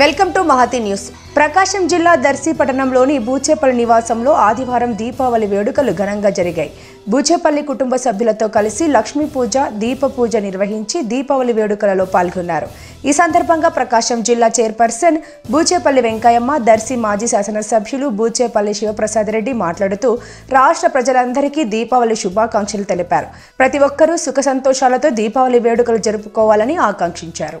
Welcome to Mahathi news. Prakasam జిల్లా దర్శి పట్టణంలోని బూచేపల్లి నివాసంలో ఆదివారం దీపావళి వేడుకలు ఘనంగా జరిగాయి. బూచేపల్లి కుటుంబ సభ్యులతో కలిసి లక్ష్మీ పూజ దీప పూజ నిర్వహించి దీపావళి వేడుకలలో పాల్గొన్నారు. ఈ సందర్భంగా ప్రకాశం జిల్లా చైర్పర్సన్ బూచేపల్లి వెంకయ్యమ్మ దర్శి మాజీ శాసనసభ్యులు బూచేపల్లి శివప్రసాద్ రెడ్డి మాట్లాడుతూ రాష్ట్ర ప్రజలందరికీ దీపావళి శుభాకాంక్షలు తెలిపారు. ప్రతి ఒక్కరూ సుఖ సంతోషాలతో దీపావళి వేడుకలు జరుపుకోవాలని ఆకాంక్షించారు.